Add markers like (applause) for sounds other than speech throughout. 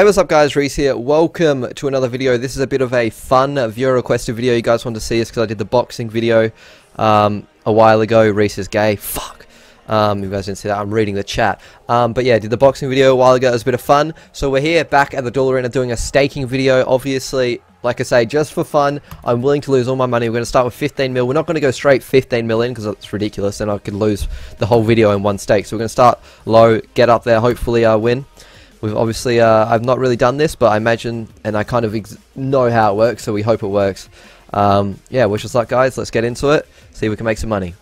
Hey what's up guys, Reese here. Welcome to another video. This is a bit of a fun viewer requested video. You guys want to see this because I did the boxing video um, a while ago. Reese is gay. Fuck. Um, you guys didn't see that. I'm reading the chat. Um, but yeah, did the boxing video a while ago. It was a bit of fun. So we're here back at the Duel Arena doing a staking video. Obviously, like I say, just for fun, I'm willing to lose all my money. We're going to start with 15 mil. We're not going to go straight 15 mil in because it's ridiculous and I could lose the whole video in one stake. So we're going to start low, get up there, hopefully uh, win. We've obviously, uh, I've not really done this, but I imagine, and I kind of know how it works, so we hope it works. Um, yeah, wish us luck, guys. Let's get into it. See if we can make some money.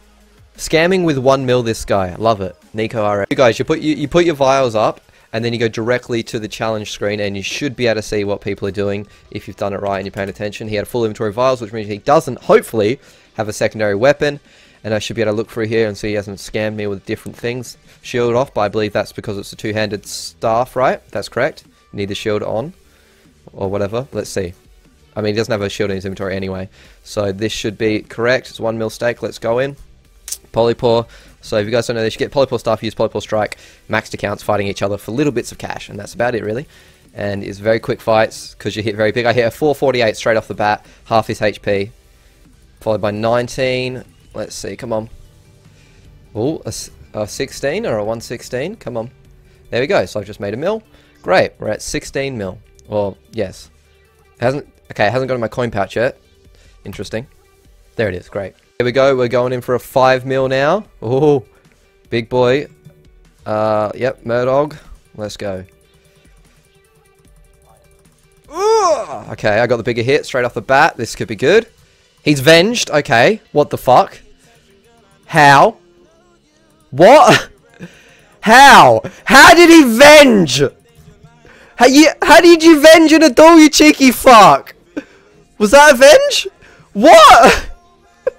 Scamming with one mil. This guy, love it. Nico R. You guys, you put you, you put your vials up, and then you go directly to the challenge screen, and you should be able to see what people are doing if you've done it right and you're paying attention. He had a full inventory of vials, which means he doesn't, hopefully, have a secondary weapon and I should be able to look through here and see he hasn't scammed me with different things. Shield off, but I believe that's because it's a two-handed staff, right? That's correct. You need the shield on, or whatever. Let's see. I mean, he doesn't have a shield in his inventory anyway, so this should be correct. It's one mil stake. Let's go in. Polypore. So if you guys don't know, they should get Polypore staff, use Polypore Strike, maxed accounts fighting each other for little bits of cash, and that's about it, really. And it's very quick fights, because you hit very big. I hit a 448 straight off the bat, half his HP, followed by 19, Let's see, come on. Oh, a, a 16 or a 116? Come on. There we go. So I've just made a mill. Great. We're at 16 mil. Well, yes. Hasn't okay, it hasn't got in my coin pouch yet. Interesting. There it is. Great. Here we go. We're going in for a 5 mil now. Oh, big boy. Uh, yep, Murdog. Let's go. Ooh! Okay, I got the bigger hit straight off the bat. This could be good. He's venged. Okay. What the fuck? How? What? (laughs) How? How did he venge? How, you, how did you venge in a duel, you cheeky fuck? Was that a venge? What? (laughs)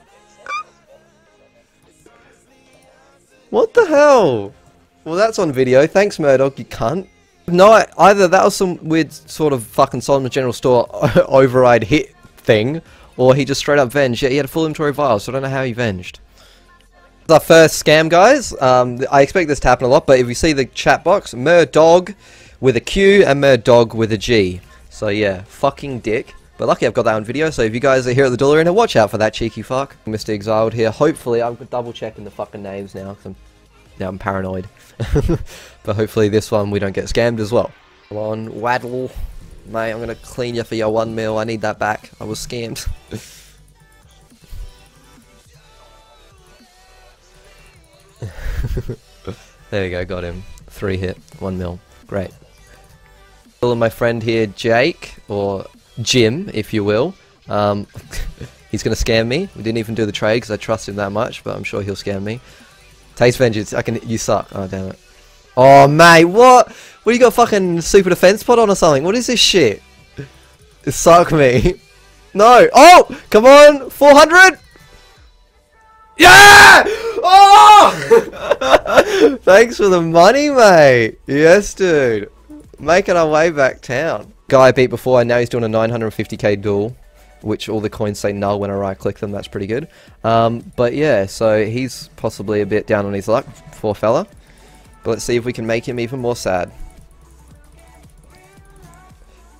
what the hell? Well, that's on video. Thanks, Murdoch, you cunt. No, either that was some weird sort of fucking Solomon General Store (laughs) override hit thing, or he just straight up venged. Yeah, he had a full inventory vial, so I don't know how he venged. Our first scam, guys. Um, I expect this to happen a lot, but if you see the chat box, Murdog with a Q and Murdog with a G. So yeah, fucking dick. But lucky I've got that on video, so if you guys are here at the Duel Arena, watch out for that cheeky fuck. Mr. Exiled here. Hopefully, I'm double checking the fucking names now, because I'm, now I'm paranoid. (laughs) but hopefully this one we don't get scammed as well. Come on, Waddle. Mate, I'm gonna clean you for your one mil. I need that back. I was scammed. (laughs) there we go, got him. Three hit, one mil. Great. Hello, my friend here, Jake, or Jim, if you will. Um, (laughs) he's gonna scam me. We didn't even do the trade because I trust him that much, but I'm sure he'll scam me. Taste vengeance. I can. You suck. Oh damn it. Oh, mate, what? What, you got fucking super defense pod on or something? What is this shit? Suck me. (laughs) No. Oh, come on. 400? Yeah! Oh! (laughs) Thanks for the money, mate. Yes, dude. Making our way back town. Guy I beat before, and now he's doing a 950k duel, which all the coins say null when I right click them. That's pretty good. Um, but yeah, so he's possibly a bit down on his luck, poor fella. But let's see if we can make him even more sad.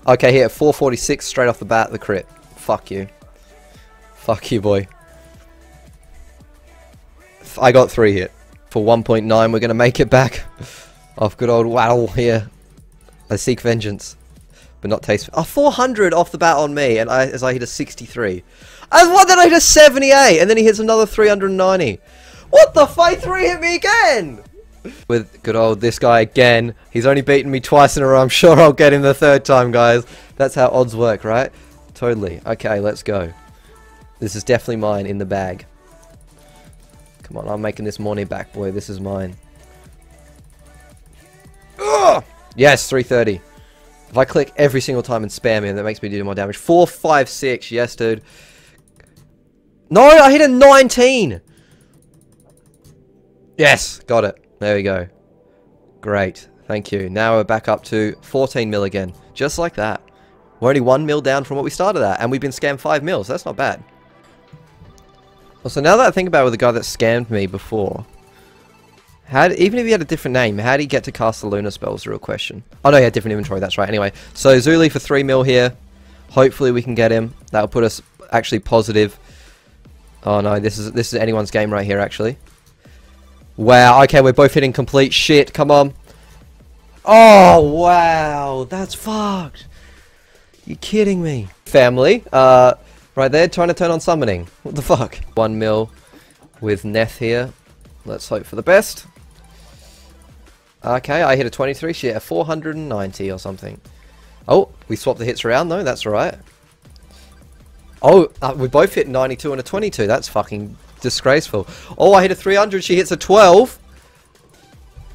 Okay, here, 446 straight off the bat, the crit. Fuck you. Fuck you, boy. I got 3 hit. For 1.9, we're going to make it back. (laughs) Off good old Waddle here. I seek vengeance. But not taste. Oh, 400 off the bat on me, and I, as I hit a 63. And what, then I hit a 78, and then he hits another 390. What the fuck? 3 hit me again! With good old this guy again. He's only beaten me twice in a row. I'm sure I'll get him the third time, guys. That's how odds work, right? Totally. Okay, let's go. This is definitely mine in the bag. Come on, I'm making this morning back, boy. This is mine. Ugh! Yes, 330. If I click every single time and spam him, that makes me do more damage. 456. Yes, dude. No, I hit a 19. Yes, got it. There we go. Great. Thank you. Now we're back up to 14 mil again. Just like that. We're only 1 mil down from what we started at. And we've been scammed 5 mils. So that's not bad. So now that I think about it with the guy that scammed me before. How d even if he had a different name, how did he get to cast the lunar spells? The real question. Oh no, he had different inventory. That's right. Anyway, so Zuli for three mil here. Hopefully we can get him. That'll put us actually positive. Oh no, this is this is anyone's game right here. Actually. Wow. Okay, we're both hitting complete shit. Come on. Oh wow, that's fucked. You kidding me? Family. Uh, right there, trying to turn on summoning. What the fuck? One mil with Neth here. Let's hope for the best. Okay, I hit a 23. She hit a 490 or something. Oh, we swapped the hits around though. That's alright. Oh, uh, we both hit 92 and a 22. That's fucking disgraceful. Oh, I hit a 300. She hits a 12.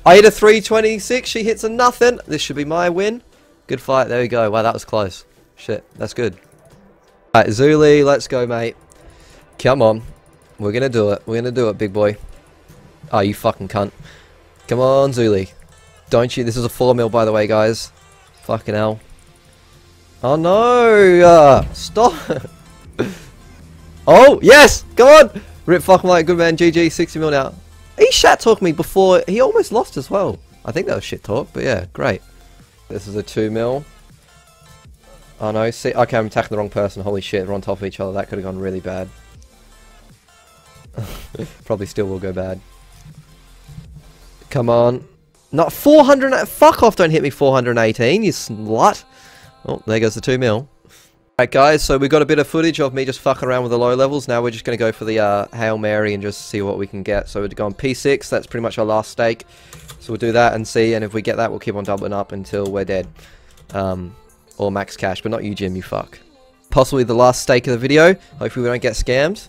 I hit a 326. She hits a nothing. This should be my win. Good fight. There we go. Wow, that was close. Shit, that's good. Alright, Zuli, let's go, mate. Come on. We're gonna do it. We're gonna do it, big boy. Oh, you fucking cunt. Come on, Zuli. Don't you? This is a 4 mil, by the way, guys. Fucking hell. Oh, no! Uh, stop! (laughs) oh, yes! Come on! Rip fucking like good man, GG, 60 mil now. He shat talked me before. He almost lost as well. I think that was shit talk, but yeah, great. This is a 2 mil. Oh no, see, okay, I'm attacking the wrong person. Holy shit, we're on top of each other. That could have gone really bad. (laughs) Probably still will go bad. Come on. Not 400. Fuck off, don't hit me 418, you slut. Oh, there goes the 2 mil. Alright guys, so we got a bit of footage of me just fucking around with the low levels. Now we're just going to go for the uh, Hail Mary and just see what we can get. So we're going P6, that's pretty much our last stake. So we'll do that and see, and if we get that, we'll keep on doubling up until we're dead. Um, or max cash, but not you, Jim, you fuck. Possibly the last stake of the video. Hopefully we don't get scammed.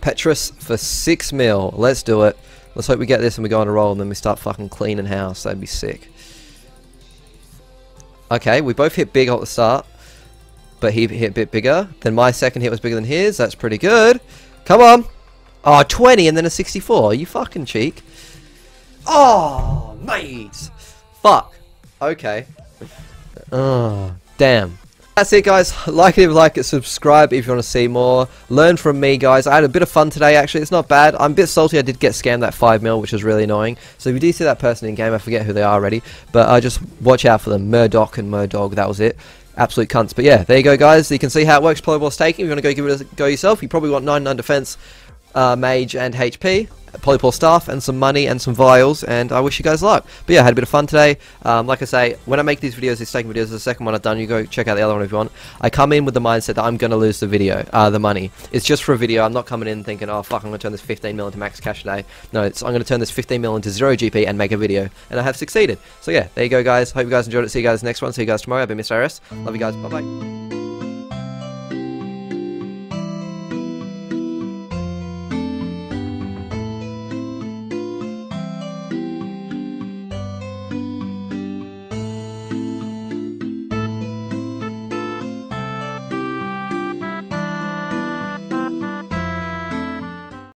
Petrus for 6 mil. Let's do it. Let's hope we get this and we go on a roll and then we start fucking cleaning house. That'd be sick. Okay, we both hit big at the start. But he hit a bit bigger. Then my second hit was bigger than his. That's pretty good. Come on. Oh, 20 and then a 64. You fucking cheek. Oh, mate. Fuck. Okay. Oh, damn. That's it guys, like it if you like it, subscribe if you want to see more. Learn from me guys, I had a bit of fun today actually, it's not bad. I'm a bit salty I did get scammed that 5 mil, which was really annoying. So if you do see that person in game, I forget who they are already. But uh, just watch out for them, Murdoch and Murdog, that was it. Absolute cunts. But yeah, there you go guys, you can see how it works, Polypore staking. If you want to go give it a go yourself, you probably want 99 defense, uh, mage and HP. Polypore staff and some money and some vials and I wish you guys luck. But yeah, I had a bit of fun today. Um, like I say, when I make these videos, these staking videos, the second one I've done, you go check out the other one if you want. I come in with the mindset that I'm going to lose the video, uh, the money. It's just for a video. I'm not coming in thinking, oh fuck, I'm going to turn this 15 mil into max cash today. No, I'm going to turn this 15 mil into zero GP and make a video. And I have succeeded. So yeah, there you go guys. Hope you guys enjoyed it. See you guys next one. See you guys tomorrow. I've been Mr. Iris. Love you guys. Bye bye.